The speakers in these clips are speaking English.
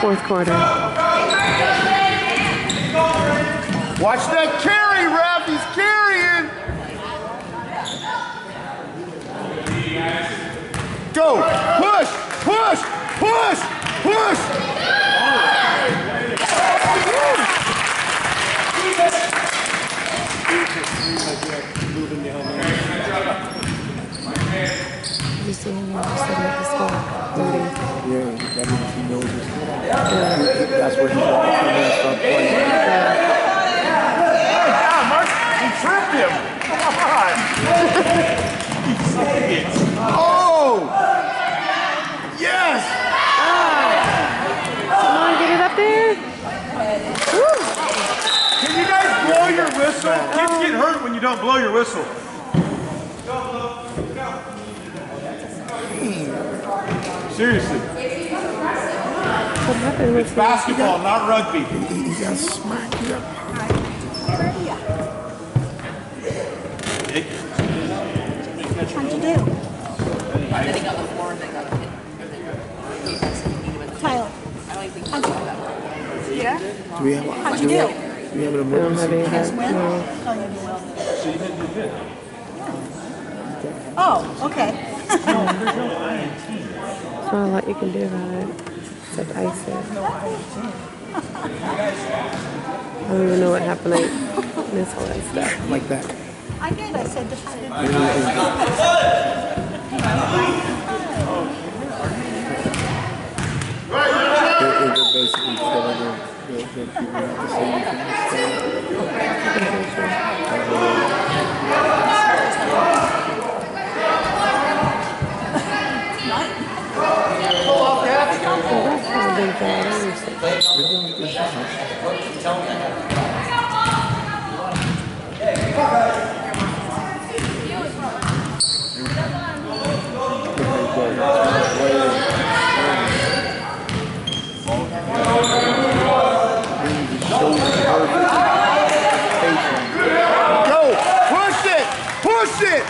Fourth quarter. Watch that carry, ref. He's carrying. Go. Push. Push. Push. Push. Did you see him when he was sitting at the school? Loading. Yeah, that means he knows his That's where he's going to and start playing. Yeah, Mark, he tripped him. Come on. Oh! Yes! Come on, get it up there. Can you guys blow your whistle? Kids get hurt when you don't blow your whistle. Seriously, Happened it's basketball, not rugby. He got smacked. Got What'd you do? They got the floor and they got hit. Tyler. How'd you Yeah? Do we have, How'd do you do? do we have an I don't emergency? have any Yes, head. when? No. Oh, you did. Oh, okay. There's not a lot you can do about it. Except ice it. I don't even know what happened. I missed all that stuff. Like that. I did, I said this. They're, they're basically telling them that, that people have to say anything to probably bad. I understand. They're doing a good job. Go! Push it! Push it!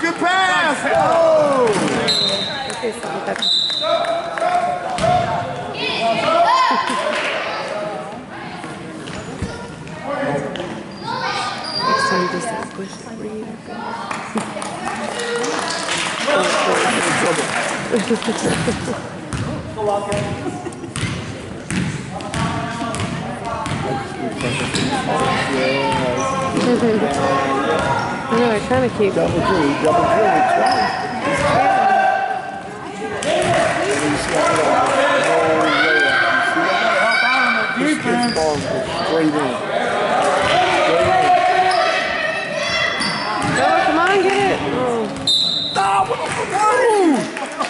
Good pass! Oh! Okay, stop that. Next time, just like it. Read it. I know, I kind of keep. Double dribble, double dribble twice. And see how that roll layup. Help out on the You see that? This defense. ball straight in. Straight in. On, get it. Nah, what the!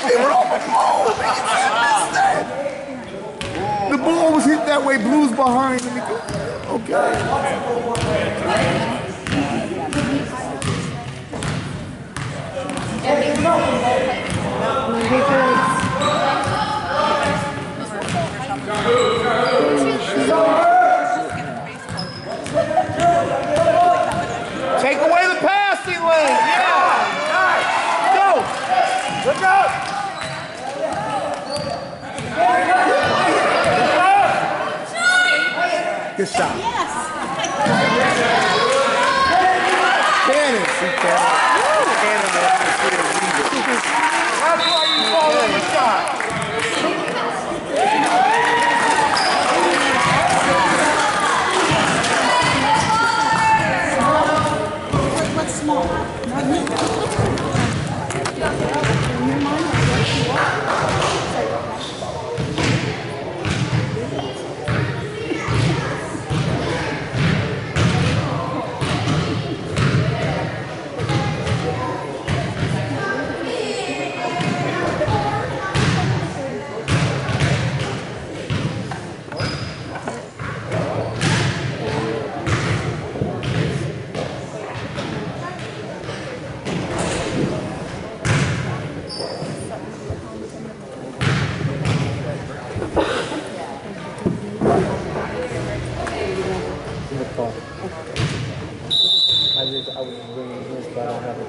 It went off the move! You missed that! The ball was hit that way, Blues behind. and it- Okay. Come on, defense. Take away the passing lane. Yeah. Nice. Go. Look up. Good shot. Yes. Cannon. See Cannon. Cannon left this here. That's why you fall on the shot.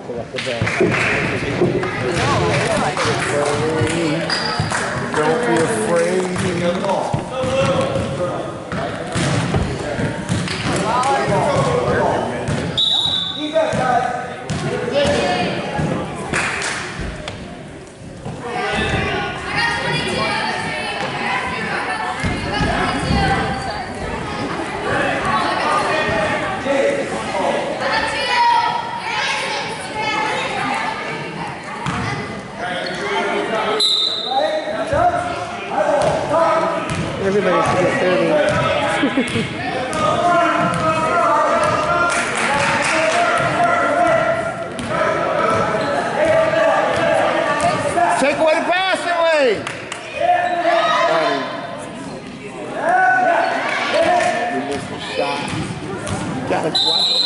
Don't have to pull up the bag. Don't be afraid. Everybody should get 30. Take away the passing lane. You missed the shot. You gotta watch.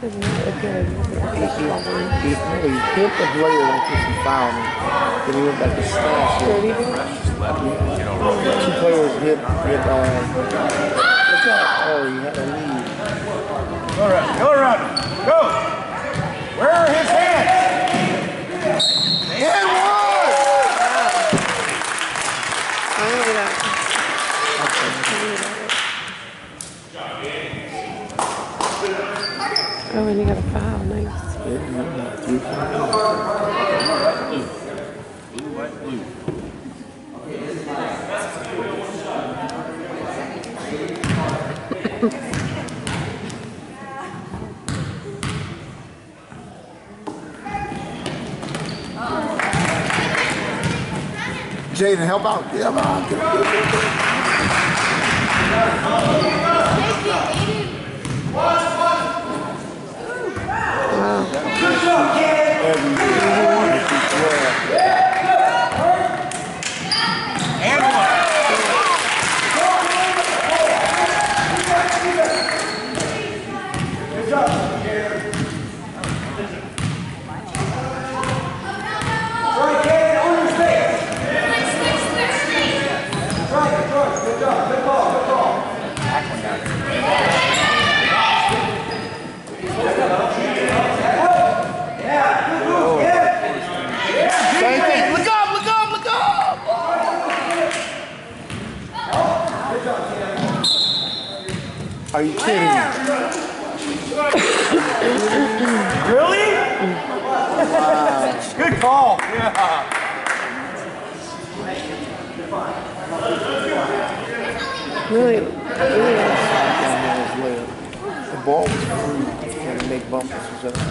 Isn't it okay? He, he hit the player like this and fouled him. Then he went back to slash him. 30 Two players hit, hit, uh, look out. Oh, he had a lead. Go around. Go around. Go. Where are his hands? And one! I remember that. I remember that. Oh, and you got a foul. Nice. Three fouls. Jaden, help out. Help out. Get- get- get- get- Every year. And one. Same thing. Look up, look up, look up. Are you kidding me? Really? Good call. Yeah. Really, really nice. That man's layup. The ball was free. Trying to make bumpers. or something.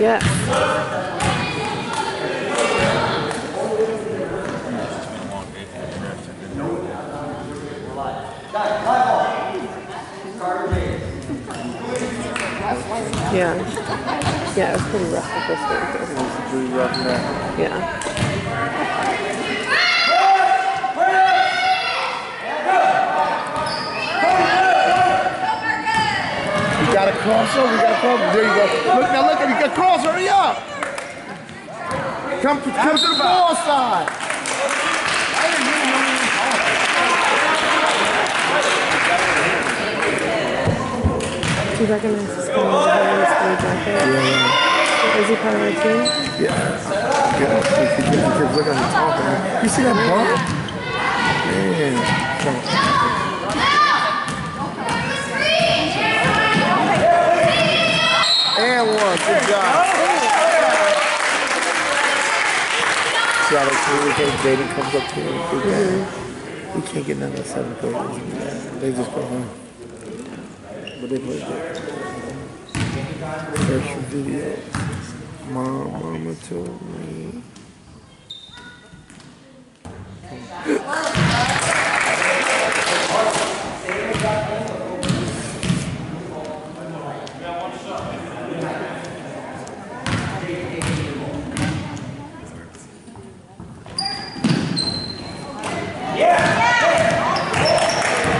Yeah. Yeah. Yeah, it was pretty rough the first game It was pretty rough night. Yeah. You got a crossover. You got a crossover. There you go. Look now. Look at you got cross. Hurry up. Come, come to the ball side. Do you recognize this guy as a very school jacket? Yeah. Is he part of our team? Yeah. Yeah. Because look at him talking. You see that bump? Man. And one. Good job. See how they communicate? Jaden comes up to him. Good job. We mm-hmm. can't get none of the seventh graders. They just go home. They play. First video. Mom, mama told me.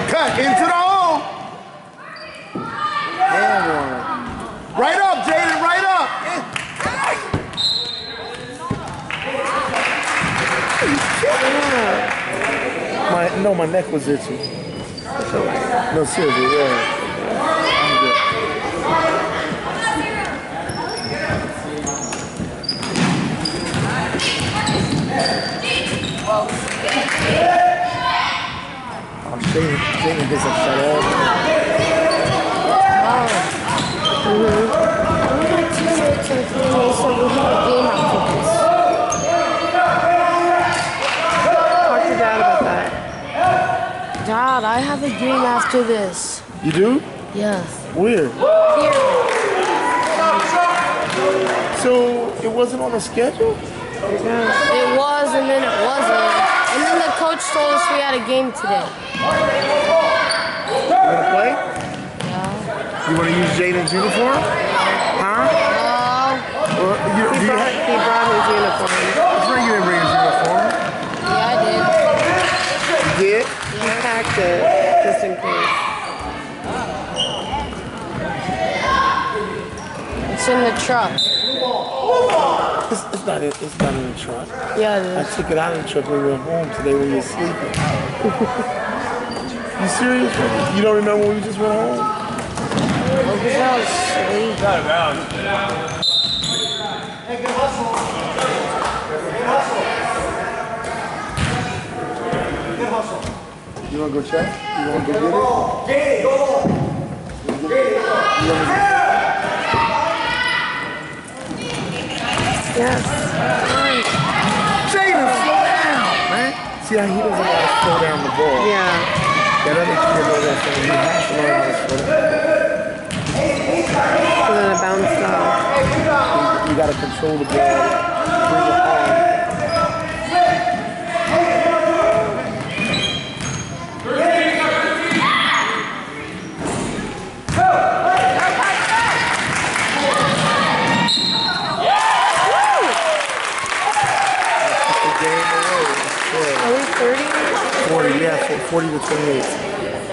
Cut into the hole. And one. Right up, Jaden, right up. My no, my neck was itchy. No, seriously, yeah. I'm saying, saying this a game after this. Talk to dad about that. Dad, I have a game after this. You do? Yes. Where? Here. So it wasn't on the schedule? It was and then it wasn't. And then the coach told us we had a game today. You wanna play? Yeah. You wanna use Jaden's uniform? Huh? Uh, Or, you, He brought, he brought his uniform. I think you didn't bring his uniform. Truck. It's, it's not. in- It's not in the truck. Yeah, it I took it out of the truck when we went home today when you were sleeping. you serious? You don't remember when we just went home? Because I was asleep. Out of bounds. You wanna go check? You wanna go get it? Yes. Jaden, slow down, man. See how he doesn't want to slow down the ball. Yeah. That other kid knows that thing. He has to learn how to slow down. And then it bounced off. You gotta control the ball. Bring it home. The game away. Are we 30? Yeah. 40, yeah, so 40 to 28.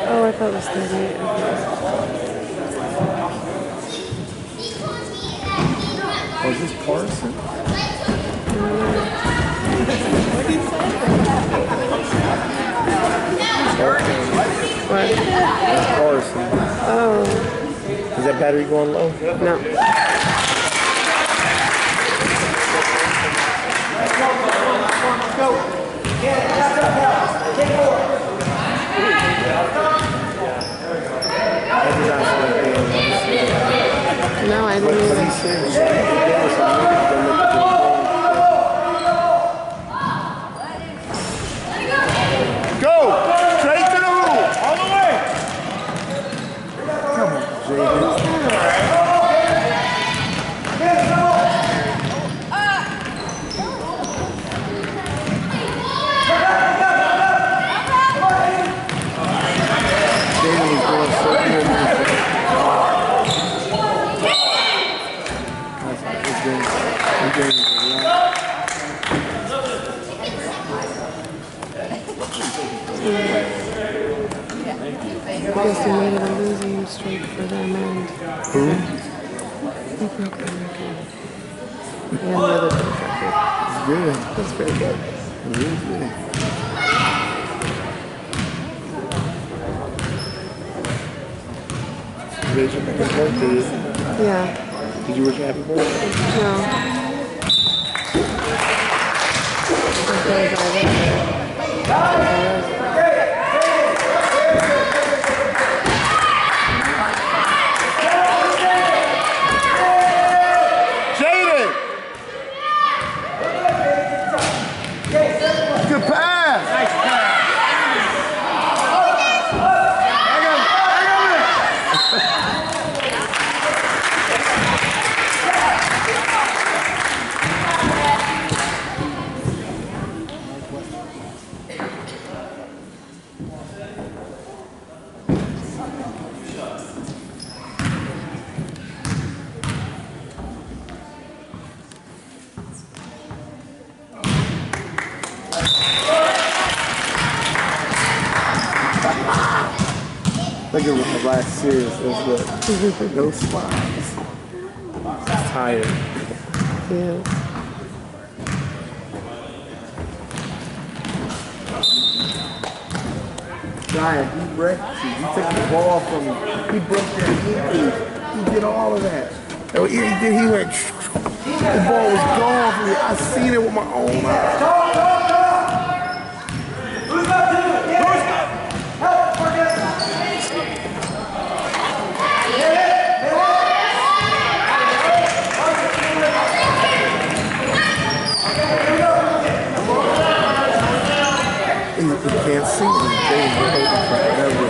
Oh, I thought it was 38. Okay. Oh, is this Carson? What? Carson. Oh, Is that battery going low? no. No, I But even. he said he said he gave us a minute to go look at the ball. Go! Straight to the hoop! All the way. Come on, Jaden. Jaden was going so good. That's like this game. This game is a lot. I guess they made it a losing streak for them and Who? they broke the record. And Yeah, another big record. It's good. That's very good. It is good. Today's your nigga's birthday. Yeah. Did you wish you happy birthday? No. Okay, bye, bye. Jaden! Good pass! At my last serious. Let's look. No smiles. He's tired. Yeah. Giant, he wrecked you. You took the ball from him. He broke your ankles. He did all of that. And what he did, he went. The ball was gone from you. I seen it with my own eyes. He's, He can't see me. They were holding forever.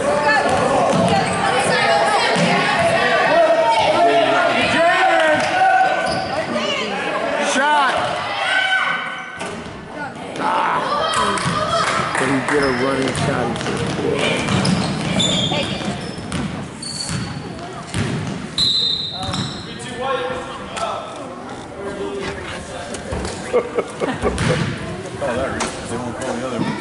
Shot! Ah! Can he get a running shot? Said, Call that reason, they won't call the other one.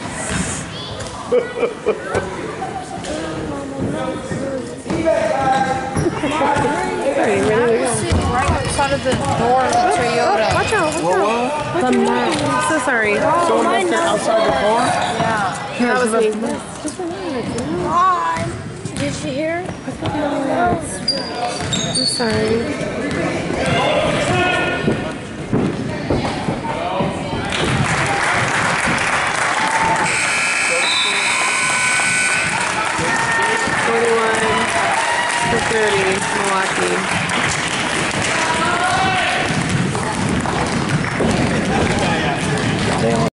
Hey, ready to go. Right outside of the door of the Toyota. Watch out, watch What, out. what? The map. I'm so sorry. Someone left it outside the car? That was me. Did you hear? I'm sorry. Forty-one to thirty, Milwaukee.